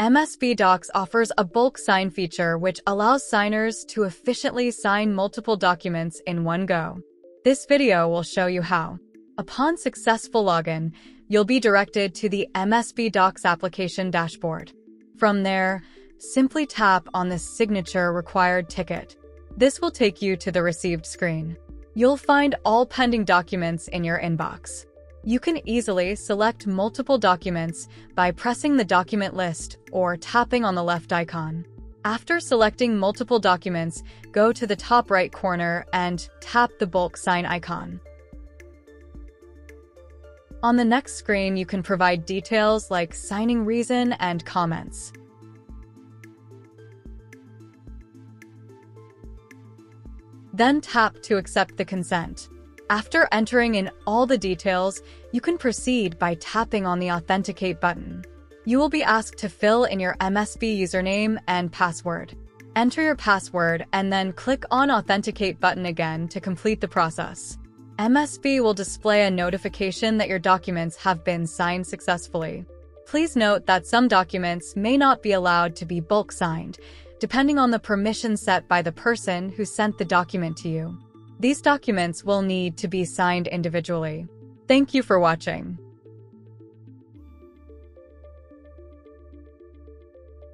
MSB Docs offers a bulk sign feature which allows signers to efficiently sign multiple documents in one go. This video will show you how. Upon successful login, you'll be directed to the MSB Docs application dashboard. From there, simply tap on the signature required ticket. This will take you to the received screen. You'll find all pending documents in your inbox. You can easily select multiple documents by pressing the document list or tapping on the left icon. After selecting multiple documents, go to the top right corner and tap the bulk sign icon. On the next screen, you can provide details like signing reason and comments. Then tap to accept the consent. After entering in all the details, you can proceed by tapping on the Authenticate button. You will be asked to fill in your MSB username and password. Enter your password and then click on Authenticate button again to complete the process. MSB will display a notification that your documents have been signed successfully. Please note that some documents may not be allowed to be bulk signed, depending on the permission set by the person who sent the document to you. These documents will need to be signed individually. Thank you for watching.